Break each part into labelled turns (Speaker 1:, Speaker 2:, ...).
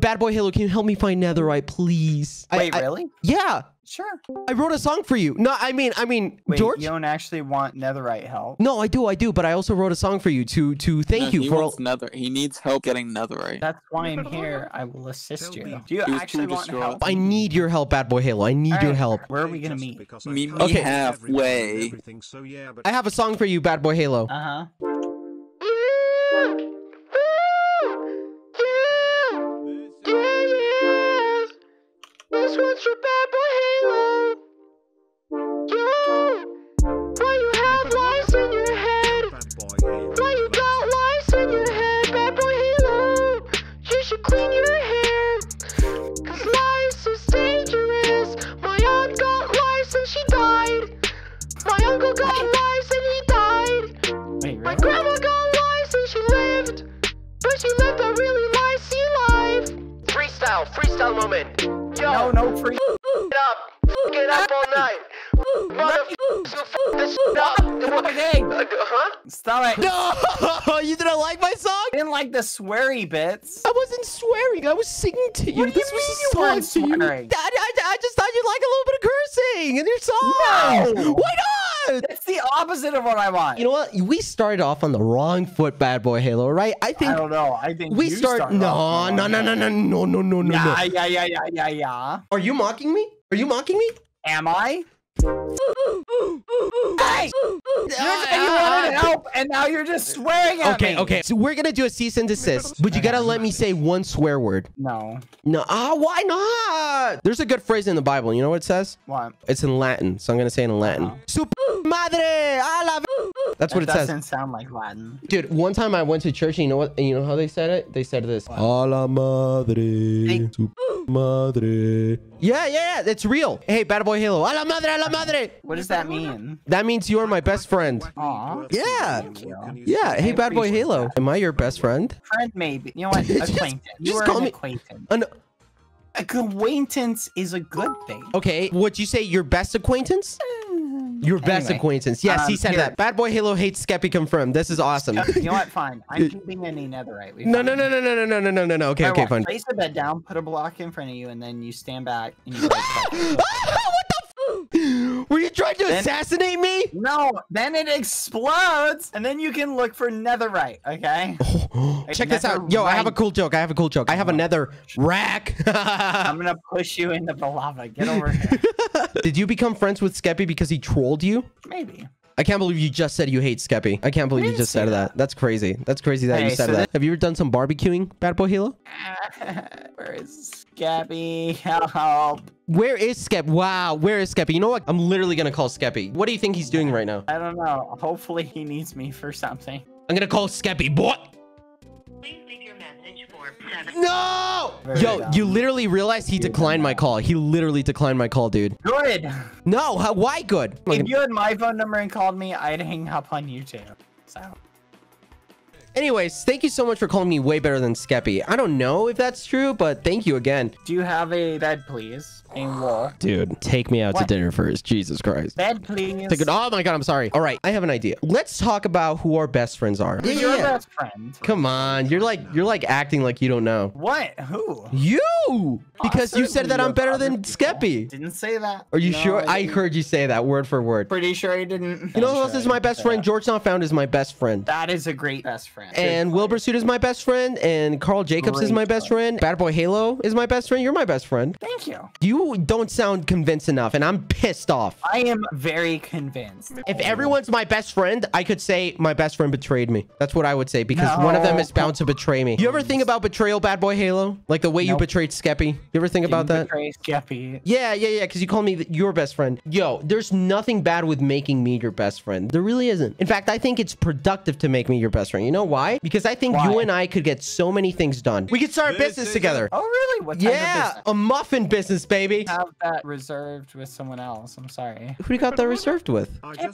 Speaker 1: Bad boy Halo, can you help me find Netherite, please? I-
Speaker 2: Wait,
Speaker 1: I-
Speaker 2: really?
Speaker 1: yeah,
Speaker 2: Sure.
Speaker 1: I wrote a song for you. No, I mean, I mean,
Speaker 2: Wait,
Speaker 1: George.
Speaker 2: you don't actually want netherite help.
Speaker 1: No, I do, I do, but I also wrote a song for you to to thank
Speaker 3: No,
Speaker 1: you
Speaker 3: he
Speaker 1: for.
Speaker 3: wants nether. He needs help getting netherite.
Speaker 2: That's why I'm here. I will assist you. Do you
Speaker 3: He
Speaker 2: actually want
Speaker 3: distraught.
Speaker 2: help?
Speaker 1: I need your help, Bad Boy Halo. I need your help.
Speaker 2: Where are we gonna meet?
Speaker 3: Meet me
Speaker 1: Okay.
Speaker 3: halfway.
Speaker 4: So, yeah, but
Speaker 1: I have a song for you, Bad Boy Halo.
Speaker 2: Uh huh.
Speaker 5: She lived a really licey life. Freestyle, freestyle moment. Yo,
Speaker 2: No, no free.
Speaker 5: get up, get up all night. Motherfuckers, you f this shit up.
Speaker 2: Okay,
Speaker 5: Uh, huh?
Speaker 2: stop it.
Speaker 1: No, you didn't like my song?
Speaker 2: I didn't like the sweary bits.
Speaker 1: I wasn't swearing. I was singing to you.
Speaker 2: What do you
Speaker 1: this
Speaker 2: mean
Speaker 1: was
Speaker 2: you weren't
Speaker 1: song to you.
Speaker 2: swearing?
Speaker 1: I, I, I just thought you'd like a little bit of cursing in your song.
Speaker 2: No.
Speaker 1: Why not?
Speaker 2: It's the opposite of what I want.
Speaker 1: You know what? We started off on the wrong foot, Bad Boy Halo, right? I think
Speaker 2: I don't know. I think
Speaker 1: we start.
Speaker 2: started
Speaker 1: No,
Speaker 2: off
Speaker 1: no, no, no, no, no, no, no, no, no.
Speaker 2: Yeah, yeah, yeah, yeah, yeah, yeah.
Speaker 1: Are you mocking me? Are you mocking me?
Speaker 2: Am I? Hey! You wanted help, and now you're just swearing at
Speaker 1: Okay,
Speaker 2: me.
Speaker 1: okay. So we're gonna do a cease and desist, but you gotta let me say one swear word.
Speaker 2: No.
Speaker 1: No, ah, why not? There's a good phrase in the Bible. You know what it says?
Speaker 2: What?
Speaker 1: It's in Latin, so I'm gonna say it in Latin.
Speaker 2: Uh-huh.
Speaker 1: Super madre, a la v- That's what it
Speaker 2: that
Speaker 1: says.
Speaker 2: doesn't sound like Latin.
Speaker 1: Dude, one time I went to church, and you know what? You know how they said it? They said this. A la madre,
Speaker 2: Hey.
Speaker 1: super madre. Yeah, yeah, yeah. It's real. Hey, Bad Boy Halo. A la madre, a la madre.
Speaker 2: What does that mean?
Speaker 1: That means you're my best friend.
Speaker 2: Aw.
Speaker 1: Yeah. Yeah. Hey, Bad Boy Halo.
Speaker 2: that.
Speaker 1: Am I your best friend?
Speaker 2: Friend, maybe. You know what?
Speaker 1: Just-
Speaker 2: Acquaintance. You
Speaker 1: just
Speaker 2: are
Speaker 1: call
Speaker 2: an
Speaker 1: me-
Speaker 2: acquaintance.
Speaker 1: An-
Speaker 2: Acquaintance is a good thing.
Speaker 1: okay. Would you say your best acquaintance? Eh. Your best
Speaker 2: Anyway,
Speaker 1: acquaintance. Yes, he
Speaker 2: um,
Speaker 1: said
Speaker 2: here.
Speaker 1: that. Bad Boy Halo hates Skeppy confirmed. This is awesome.
Speaker 2: You know what? Fine. I'm keeping any netherite. We
Speaker 1: No, no, no, no, no, no, no, no, no, no, no. Okay,
Speaker 2: Alright,
Speaker 1: okay,
Speaker 2: watch.
Speaker 1: fine.
Speaker 2: Place the bed down, put a block in front of you, and then you stand back and you like touch
Speaker 1: what the f- Were you trying to
Speaker 2: Then-
Speaker 1: assassinate me?
Speaker 2: No, then it explodes, and then you can look for netherite, okay?
Speaker 1: Check this out. Yo, I have a cool joke. I have a cool joke. I have a nether rack.
Speaker 2: I'm gonna push you into the lava. Get over here.
Speaker 1: Did you become friends with Skeppy because he trolled you?
Speaker 2: Maybe.
Speaker 1: I can't believe you just said you hate Skeppy. I can't believe you just said that.
Speaker 2: that.
Speaker 1: That's crazy. That's crazy that you said
Speaker 2: so
Speaker 1: that. Have you ever done some barbecuing, Bad Boy Halo?
Speaker 2: Where is Gabby? Help.
Speaker 1: Where is Skep? Wow, where is Skeppy? You know what? I'm literally gonna call Skeppy. What do you think he's doing right now?
Speaker 2: I don't know. Hopefully he needs me for something.
Speaker 1: I'm gonna call Skeppy. Boy.
Speaker 6: Please leave your message for seven.
Speaker 1: No!
Speaker 2: Very
Speaker 1: Yo,
Speaker 2: dumb.
Speaker 1: you literally realized he declined my call. He literally declined my call, dude.
Speaker 2: Good.
Speaker 1: No, how, why good?
Speaker 2: If you had my phone number and called me, I'd hang up on you too. So.
Speaker 1: Anyways, thank you so much for calling me way better than Skeppy. I don't know if that's true, but thank you again.
Speaker 2: Do you have a bed, please? A wool.
Speaker 1: Dude, take me out to dinner first. Jesus Christ.
Speaker 2: Bed, please.
Speaker 1: Take it- Oh my god, I'm sorry. All right, I have an idea. Let's talk about who our best friends are.
Speaker 2: Who's your best friend?
Speaker 1: Come on, you're like you're like acting like you don't know.
Speaker 2: What? Who?
Speaker 1: You, oh, because you said that I'm better than
Speaker 2: people.
Speaker 1: Skeppy.
Speaker 2: Didn't say that.
Speaker 1: Are you
Speaker 2: No,
Speaker 1: sure? I
Speaker 2: didn't.
Speaker 1: heard you say that word for word.
Speaker 2: Pretty sure I didn't.
Speaker 1: You know
Speaker 2: I'm
Speaker 1: who else
Speaker 2: sure
Speaker 1: is my best friend?
Speaker 2: that.
Speaker 1: George Not Found is my best friend.
Speaker 2: That is a great best friend.
Speaker 1: And
Speaker 2: Good
Speaker 1: Wilbur. Soot is my best friend, and Karl Jacobs is my best friend. Bad Boy Halo is my best friend. You're my best friend.
Speaker 2: Thank you.
Speaker 1: You don't sound convinced enough, and I'm pissed off.
Speaker 2: I am very convinced.
Speaker 1: If everyone's my best friend, I could say my best friend betrayed me. That's what I would say because one of them is bound to betray me. You ever think about betrayal, Bad Boy Halo? Like the way you betrayed Skeppy? You ever think about that?
Speaker 2: Betray Skeppy.
Speaker 1: Yeah, yeah, yeah, because you called me th- your best friend. Yo, there's nothing bad with making me your best friend. There really isn't. In fact, I think it's productive to make me your best friend. You know why? Because I think you and I could get so many things done. We could start a business
Speaker 4: is
Speaker 1: together.
Speaker 2: Oh, really? What kind of
Speaker 1: Yeah,
Speaker 2: business?
Speaker 1: a muffin business, baby.
Speaker 2: have that reserved with someone else. I'm sorry.
Speaker 1: Who do you got that reserved with?
Speaker 4: I.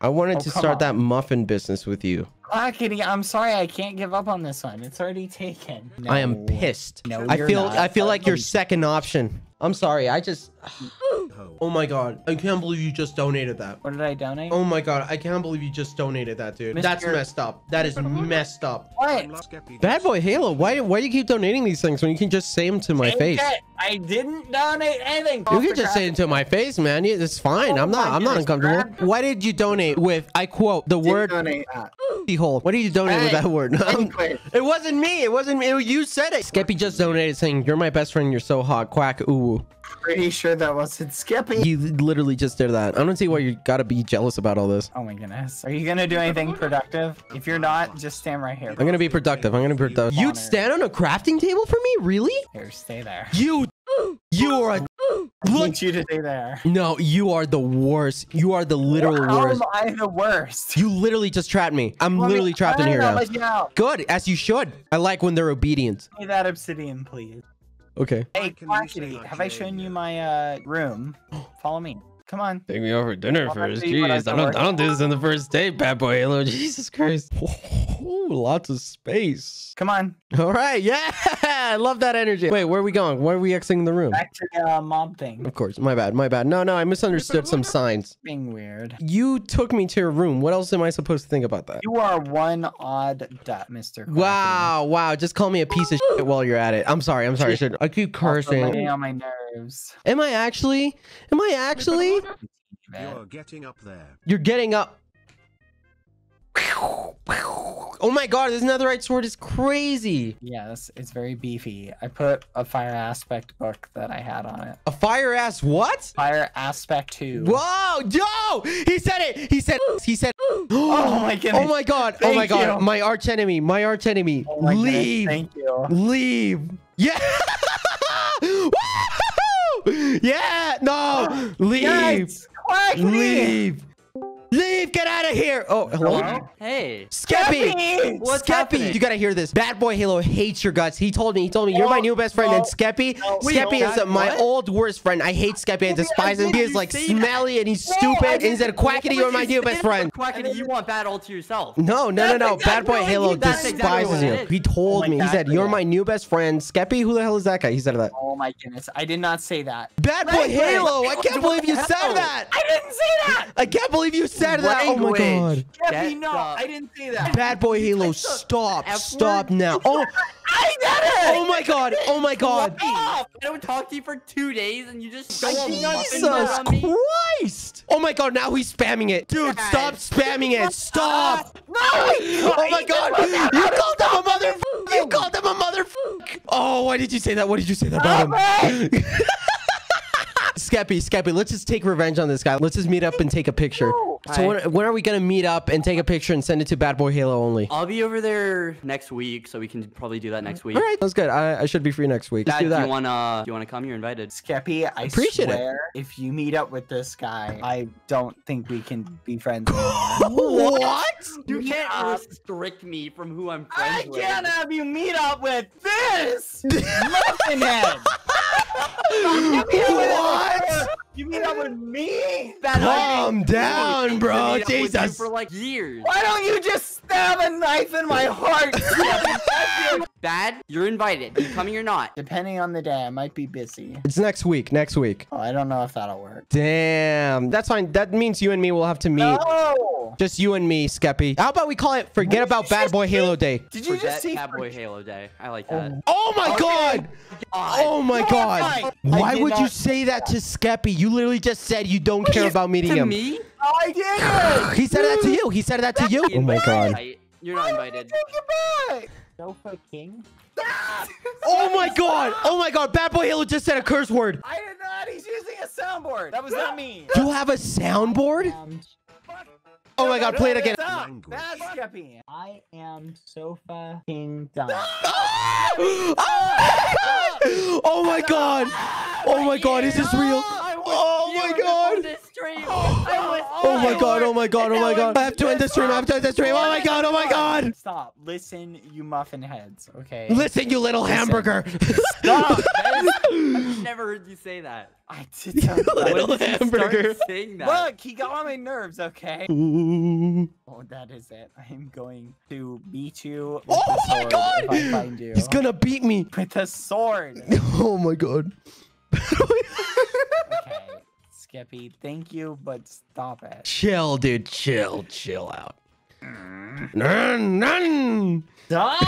Speaker 1: I wanted
Speaker 2: Oh,
Speaker 1: to start
Speaker 2: on.
Speaker 1: that muffin business with you.
Speaker 2: Ah, Quackity, I'm sorry. I can't give up on this one. It's already taken.
Speaker 1: I am pissed.
Speaker 2: No,
Speaker 1: I
Speaker 2: you're
Speaker 1: feel
Speaker 2: not.
Speaker 1: I feel like your second option. I'm sorry. I just
Speaker 4: hole.
Speaker 1: Oh my god. I can't believe you just donated that.
Speaker 2: What did I donate?
Speaker 1: Oh my god. I can't believe you just donated that, dude.
Speaker 2: Mr.
Speaker 1: That's messed up. That is messed up.
Speaker 2: what?
Speaker 1: Bad boy Halo, why why do you keep donating these things when you can just say them to my
Speaker 2: Take
Speaker 1: face?
Speaker 2: it. I didn't donate anything.
Speaker 1: You can just say it to my face, man. It's fine.
Speaker 2: Oh
Speaker 1: I'm not. I'm not uncomfortable.
Speaker 2: Brad.
Speaker 1: Why did you donate with? I quote the word
Speaker 2: donate that.
Speaker 1: hole." What did you donate with that word?
Speaker 2: anyway.
Speaker 1: it wasn't me. It wasn't me. You said it. Skeppy just donated saying, "You're my best friend. You're so hot." Quack. Ooh.
Speaker 2: Pretty sure that wasn't Skeppy.
Speaker 1: He literally just did that. I don't see why you gotta be jealous about all this.
Speaker 2: Oh my goodness. Are you gonna do anything productive? If you're not, just stand right here.
Speaker 1: I'm gonna be productive. I'm gonna be productive. You'd stand on a crafting table for me? Really?
Speaker 2: Here, stay there.
Speaker 1: You. You are a.
Speaker 2: I
Speaker 1: Look.
Speaker 2: you to stay there.
Speaker 1: No, you are the worst. You are the literal
Speaker 2: How
Speaker 1: worst.
Speaker 2: am I the worst?
Speaker 1: You literally just trapped me. I'm
Speaker 2: Let me-
Speaker 1: literally trapped in here
Speaker 2: don't
Speaker 1: now.
Speaker 2: let you out.
Speaker 1: Good, as you should. I like when they're obedient.
Speaker 2: Give me that obsidian, please.
Speaker 1: Okay.
Speaker 2: Hey,
Speaker 4: can you say
Speaker 2: Quackity, have I shown you my uh room? Follow me. Come on.
Speaker 1: Take me over dinner
Speaker 2: Well, first. Jeez, I've I don't- I
Speaker 1: don't do this on the first date, bad boy. Hello, Jesus Christ. Ooh, lots of space.
Speaker 2: Come on.
Speaker 1: All right, yeah, I love that energy. Wait, where are we going? Where are we exiting the room?
Speaker 2: Back to the uh, mob thing.
Speaker 1: Of course, my bad, my bad. No, no, I misunderstood some signs.
Speaker 2: Being weird.
Speaker 1: You took me to your room. What else am I supposed to think about that?
Speaker 2: You are one odd duck, Mr.
Speaker 1: Wow, wow. Just call me a piece of shit while you're at it. I'm sorry, I'm sorry. I, I keep
Speaker 2: Also
Speaker 1: cursing.
Speaker 2: on my nerves.
Speaker 1: Am I actually? Am I actually?
Speaker 4: You're getting up there.
Speaker 1: You're getting up. Oh my god, this netherite sword is crazy.
Speaker 2: Yes, it's very beefy. I put a fire aspect book that I had on it.
Speaker 1: A fire ass what?
Speaker 2: Fire aspect 2.
Speaker 1: Whoa, yo! He said it! He said he said
Speaker 2: Oh my oh goodness.
Speaker 1: Oh my god, oh my god,
Speaker 2: you.
Speaker 1: my arch enemy, my arch enemy.
Speaker 2: Oh my goodness,
Speaker 1: Leave.
Speaker 2: Thank you.
Speaker 1: Leave. Yeah. Yeah, no. Leave.
Speaker 2: Yes,
Speaker 1: Leave. Leave. Get out of here. Oh, hello.
Speaker 2: Hello?
Speaker 7: Hey,
Speaker 1: Skeppy!
Speaker 2: Skeppy!
Speaker 7: What's
Speaker 1: Skeppy,
Speaker 7: happening?
Speaker 1: you gotta hear this. Bad Boy Halo hates your guts. He told me, he told me, you're my new best friend. and
Speaker 2: no,
Speaker 1: Skeppy,
Speaker 2: no,
Speaker 1: Skeppy is uh, my
Speaker 7: what?
Speaker 1: old worst friend. I hate Skeppy. I despise him. He is like smelly and he's
Speaker 2: No,
Speaker 1: stupid. And he
Speaker 2: didn't-
Speaker 1: said, Quackity, you're my new best friend.
Speaker 7: Quackity, you want bad all to yourself.
Speaker 1: No, no, no, no.
Speaker 7: That's
Speaker 1: Bad Boy Halo
Speaker 7: what- that's exactly
Speaker 1: despises
Speaker 7: what
Speaker 1: you.
Speaker 7: it is.
Speaker 1: He told
Speaker 2: Oh my
Speaker 1: me. He said, you're my new best friend. Skeppy, who the hell is that guy? He said that.
Speaker 2: Oh my goodness. I did not say that.
Speaker 1: Bad Boy Halo, I can't believe you said that.
Speaker 2: I didn't say that!
Speaker 1: I can't believe you said that. Oh my god.
Speaker 2: Skeppy,
Speaker 7: Get
Speaker 2: no,
Speaker 7: the-
Speaker 2: I didn't say that.
Speaker 1: Bad Boy Halo, stop. Stop now. Oh,
Speaker 2: I did it!
Speaker 1: oh my god. Oh my god.
Speaker 7: I don't talk to you for two days and you just go all
Speaker 1: Jesus
Speaker 7: muffin on me.
Speaker 1: Christ! Oh my god, now he's spamming it. Dude,
Speaker 7: Yes.
Speaker 1: stop spamming it. Stop!
Speaker 2: No!
Speaker 1: Oh my god! You called him a mother. You called him a mother. Oh, why did you say that? What did you say that about him? Skeppy, Skeppy, let's just take revenge on this guy. Let's just meet up and take a picture. So when, when are we gonna meet up and take a picture and send it to Bad Boy Halo only?
Speaker 7: I'll be over there next week, so we can probably do that next week.
Speaker 1: All right, that's good. I, I should be free next week. Let's
Speaker 7: Dad,
Speaker 1: do
Speaker 7: do you wanna do you wanna come? You're invited.
Speaker 2: Skeppy, I
Speaker 1: Appreciate it.
Speaker 2: swear, if you meet up with this guy, I don't think we can be friends anymore.
Speaker 1: what?
Speaker 7: You
Speaker 2: Meet
Speaker 7: can't
Speaker 2: up.
Speaker 7: restrict me from who I'm
Speaker 2: I
Speaker 7: friends with.
Speaker 2: can't have you meet up with this muffin head.
Speaker 1: What?
Speaker 2: You mean that with me?
Speaker 7: Bad, I've
Speaker 1: Calm
Speaker 7: been-
Speaker 1: down,
Speaker 7: I've
Speaker 1: bro.
Speaker 7: been meeting up with you
Speaker 1: Jesus.
Speaker 7: For like years.
Speaker 2: Why don't you just stab a knife in my heart?
Speaker 7: Bad, you're invited. You coming or not?
Speaker 2: Depending on the day, I might be busy.
Speaker 1: It's next week. Next week.
Speaker 2: Oh, I don't know if that'll work.
Speaker 1: Damn. That's fine. That means you and me will have to meet.
Speaker 2: No!
Speaker 1: Just you and me, Skeppy. How about we call it Forget
Speaker 2: What
Speaker 1: About Bad Boy? Halo Day?
Speaker 2: Did you
Speaker 7: Forget
Speaker 2: just Bad
Speaker 7: Boy Halo Day. I like that.
Speaker 1: Oh, oh my
Speaker 2: Okay.
Speaker 1: god! Oh my
Speaker 2: No,
Speaker 1: god!
Speaker 2: fine.
Speaker 1: Why would you say that to Skeppy? You literally just said you don't care about meeting
Speaker 7: to
Speaker 1: him.
Speaker 7: me?
Speaker 2: I did it!
Speaker 1: He said that to you. He said that to you. Oh my god.
Speaker 7: Invite- You're not invited.
Speaker 2: Take it back! Sofa King?
Speaker 1: Oh my god. Oh my god. Bad Boy Halo just said a curse word.
Speaker 2: I did not. He's using a soundboard. That was not me.
Speaker 1: You have a soundboard? Oh my god, play it again.
Speaker 2: That's Skeppy. I am Sofa King Dom.
Speaker 1: Oh my god. Oh my god, is this real? Oh my god. Oh my god, oh my god, oh my god. I have to end the stream, I have to end the stream. Oh my god, oh my god.
Speaker 2: Stop. Listen, you muffin heads, okay?
Speaker 1: Listen, you little hamburger.
Speaker 2: Stop.
Speaker 7: I've never heard you say that.
Speaker 2: I did tell you.
Speaker 1: Little
Speaker 7: When did you
Speaker 1: hamburger.
Speaker 7: Saying that?
Speaker 2: Look, he got on my nerves, okay?
Speaker 1: Ooh.
Speaker 2: Oh, that is it. I am going to beat you
Speaker 1: Oh my
Speaker 2: sword
Speaker 1: god!
Speaker 2: if I find you.
Speaker 1: He's gonna beat me.
Speaker 2: With a sword.
Speaker 1: Oh my god.
Speaker 2: Okay. Skeppy. Thank you, but stop it.
Speaker 1: Chill, dude. Chill. Chill out. None, none.
Speaker 2: Stop!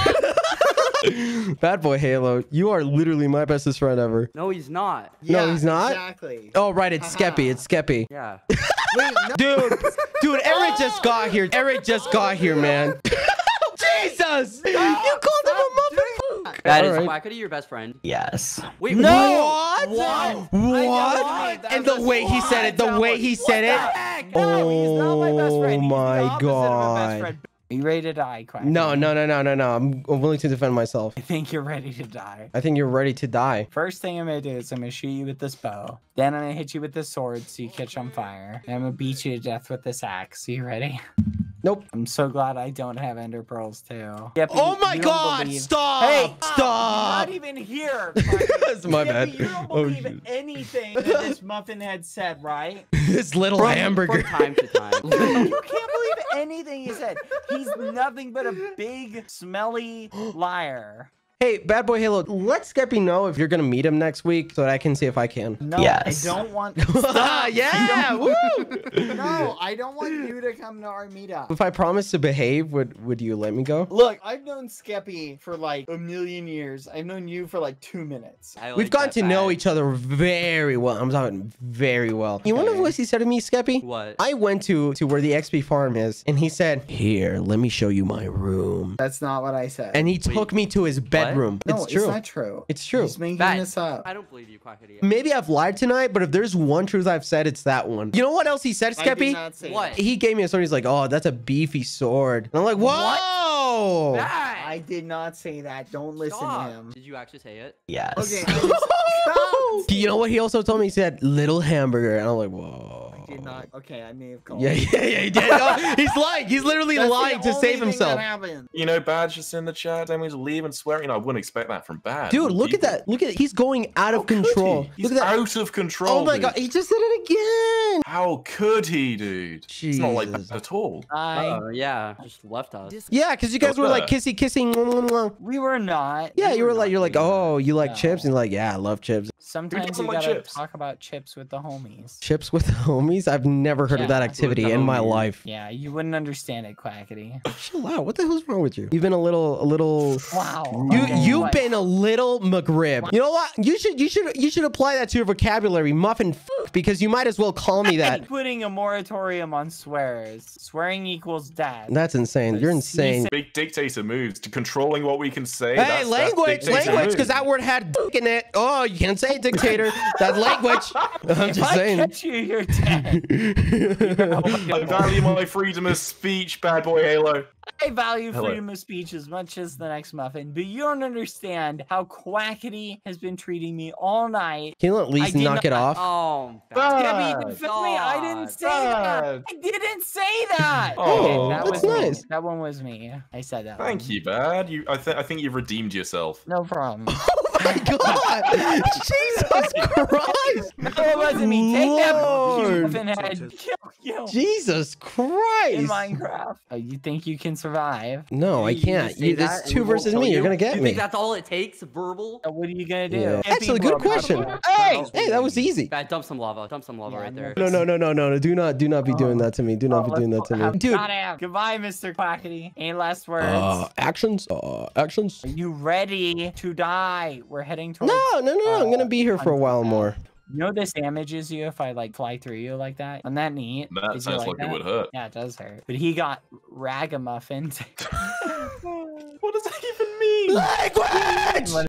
Speaker 1: Bad boy Halo, you are literally my bestest friend ever.
Speaker 7: No, he's not.
Speaker 1: No, he's not?
Speaker 8: Exactly.
Speaker 1: Oh, right. It's Skeppy. It's Skeppy.
Speaker 7: Yeah.
Speaker 8: Wait, no.
Speaker 1: Dude, dude, Eric just got here. Eric just got here, man. Jesus! You called him a muffin.
Speaker 7: That is
Speaker 1: Alright.
Speaker 7: Quackity, your best friend.
Speaker 2: yes.
Speaker 7: Wait,
Speaker 1: What?
Speaker 2: What?
Speaker 1: What? And the way he said it, the way he said it.
Speaker 2: No, he's not my best friend.
Speaker 1: Oh
Speaker 2: He's the
Speaker 1: my
Speaker 2: opposite of a best
Speaker 1: God.
Speaker 2: friend. Are you ready to die, Quack?
Speaker 1: No, no, no, no, no, no. I'm I'm willing to defend myself.
Speaker 2: I think you're ready to die.
Speaker 1: I think you're ready to die.
Speaker 2: First thing I'm gonna do is I'm gonna shoot you with this bow. Then I'm gonna hit you with this sword so you catch on fire. And I'm gonna beat you to death with this axe. Are you ready?
Speaker 1: Nope.
Speaker 2: I'm so glad I don't have ender pearls too. Yep,
Speaker 1: Oh
Speaker 2: you-
Speaker 1: my
Speaker 2: you
Speaker 1: god!
Speaker 2: believe-
Speaker 1: Stop!
Speaker 2: Hey,
Speaker 1: stop!
Speaker 2: Not even here.
Speaker 1: It's my
Speaker 2: Skeppy,
Speaker 1: bad.
Speaker 2: You don't
Speaker 1: Oh,
Speaker 2: believe
Speaker 1: shit.
Speaker 2: anything that this muffin had said, right?
Speaker 1: this little
Speaker 7: from,
Speaker 1: hamburger.
Speaker 7: From time to time.
Speaker 2: you can't believe anything he said. He's nothing but a big, smelly liar.
Speaker 1: Hey, bad boy Halo, let Skeppy know if you're gonna meet him next week so that I can see if I can.
Speaker 2: No,
Speaker 8: Yes.
Speaker 2: I don't want.
Speaker 1: yeah! woo!
Speaker 8: No, I don't want you to come to our meetup.
Speaker 1: If I promise to behave, would would you let me go?
Speaker 8: Look, I've known Skeppy for like a million years. I've known you for like two minutes.
Speaker 7: I
Speaker 1: We've gotten
Speaker 7: that
Speaker 1: to know each other very well. I'm talking very well. You want to know
Speaker 8: Okay.
Speaker 1: what he said to me, Skeppy?
Speaker 7: What?
Speaker 1: I went to to where the XP farm is, and he said, "Here, let me show you my room."
Speaker 8: That's not what I said.
Speaker 1: And he took me to his bedroom.
Speaker 8: no,
Speaker 1: it's
Speaker 8: it's,
Speaker 1: true.
Speaker 8: not true.
Speaker 1: It's true.
Speaker 8: He's making
Speaker 7: Bad.
Speaker 8: this up.
Speaker 7: I don't believe you, Quackity.
Speaker 1: Maybe I've lied tonight, but if there's one truth I've said, it's that one. You know what else he said, Skeppy?
Speaker 7: What?
Speaker 8: that.
Speaker 1: He gave me a sword. He's like, "Oh, that's a beefy sword." And I'm like, "Whoa!"
Speaker 7: Bad.
Speaker 8: I did not say that. Don't listen
Speaker 7: Stop.
Speaker 8: to him.
Speaker 7: Did you actually say it?
Speaker 2: Yes.
Speaker 8: Okay. I
Speaker 1: you know what he also told me? He said, "Little hamburger," and I'm like, "Whoa."
Speaker 8: I did not. Okay, I may have called.
Speaker 1: Yeah, yeah, yeah, he did. Oh, he's lying. He's literally
Speaker 8: That's
Speaker 1: lying to save himself.
Speaker 9: You know, Bad's just in the chat telling me to leave and swearing. I wouldn't expect that from Bad.
Speaker 1: Dude,
Speaker 9: Would
Speaker 1: look at that. Look at He's going out
Speaker 9: How
Speaker 1: of
Speaker 9: could
Speaker 1: control.
Speaker 9: he? He's
Speaker 1: Look at that.
Speaker 9: out of control.
Speaker 1: Oh my
Speaker 9: dude.
Speaker 1: god, he just did it again.
Speaker 9: How could he, dude? It's not like
Speaker 1: Jesus.
Speaker 9: that at all.
Speaker 2: I.
Speaker 7: Uh, yeah, just left us.
Speaker 1: Yeah, because you guys
Speaker 9: What
Speaker 1: were like
Speaker 9: the?
Speaker 1: kissy kissing.
Speaker 2: We were not.
Speaker 1: Yeah,
Speaker 2: We
Speaker 1: you were
Speaker 2: not
Speaker 1: like, you're like, oh, you like
Speaker 2: No.
Speaker 1: chips? And like, yeah, I love chips.
Speaker 2: Sometimes
Speaker 9: doesn't
Speaker 2: you
Speaker 9: like
Speaker 2: gotta
Speaker 9: chips?
Speaker 2: talk about chips with the homies.
Speaker 1: Chips with the homies? I've never heard of that activity in my
Speaker 7: homies.
Speaker 1: life.
Speaker 2: Yeah, you wouldn't understand it, Quackity.
Speaker 1: Chill out. What the hell's wrong with you? You've been a little, a little.
Speaker 2: Wow.
Speaker 1: You
Speaker 2: okay,
Speaker 1: you've
Speaker 2: what?
Speaker 1: been a little McRib. You know what? You should you should you should apply that to your vocabulary, muffin, f- because you might as well call me that.
Speaker 2: putting a moratorium on swears. Swearing equals death.
Speaker 1: That's insane. You're insane.
Speaker 9: Big dictator moves to controlling what we can say.
Speaker 1: Hey,
Speaker 9: That's- that's
Speaker 1: language,
Speaker 9: dictator
Speaker 1: language, because that word had d- in it. Oh, you can't say dictator. That's language. I'm
Speaker 2: If
Speaker 1: just
Speaker 2: I
Speaker 1: saying.
Speaker 2: catch you, you're dead.
Speaker 9: I value my freedom of speech, bad boy Halo.
Speaker 2: I value
Speaker 9: Hello.
Speaker 2: freedom of speech as much as the next muffin, but you don't understand how Quackity has been treating me all night.
Speaker 1: Can you at least
Speaker 2: did
Speaker 1: knock it off?
Speaker 7: Oh,
Speaker 9: Bad.
Speaker 2: Gabby, defend me. I didn't say that. I didn't say that.
Speaker 9: Oh,
Speaker 2: that
Speaker 1: that's
Speaker 2: was me.
Speaker 1: nice.
Speaker 2: That one was me. I said that.
Speaker 9: Thank
Speaker 2: one.
Speaker 9: you, Bad. You, I, th- I think you've redeemed yourself.
Speaker 2: No problem.
Speaker 1: Oh my god! Jesus Christ!
Speaker 2: No, it wasn't me. Take that,
Speaker 1: Lord.
Speaker 2: you head. Kill you.
Speaker 1: Jesus
Speaker 2: In
Speaker 1: Christ!
Speaker 2: Minecraft. Oh, you think you can survive?
Speaker 1: No, I
Speaker 7: You just
Speaker 1: can't. You, it's two versus me. You're gonna get
Speaker 7: you
Speaker 1: me.
Speaker 7: You think that's all it takes? Verbal?
Speaker 2: So what are you gonna do?
Speaker 1: Yeah. Actually, good question. Hey, hey, that was easy.
Speaker 7: Bad, dump some lava. Dump some lava
Speaker 2: Yeah,
Speaker 7: right there.
Speaker 1: No, no, no, no, no, no. Do not, do not be doing that to me. Do not be
Speaker 2: Oh,
Speaker 1: doing that to me, dude.
Speaker 2: Goodbye, Mr. Quackity. Any last words?
Speaker 1: Uh, actions. Uh, actions.
Speaker 2: Are you ready to die? We're heading towards.
Speaker 1: No, no, no. I'm gonna uh, be here for a while more.
Speaker 2: You know this damages you if I like fly through you like that? Isn't that neat?
Speaker 9: That
Speaker 2: Did you
Speaker 9: sounds like,
Speaker 2: that?
Speaker 9: it would hurt.
Speaker 2: Yeah, it does hurt. But he got ragamuffin.
Speaker 9: what does that even mean?
Speaker 1: Language.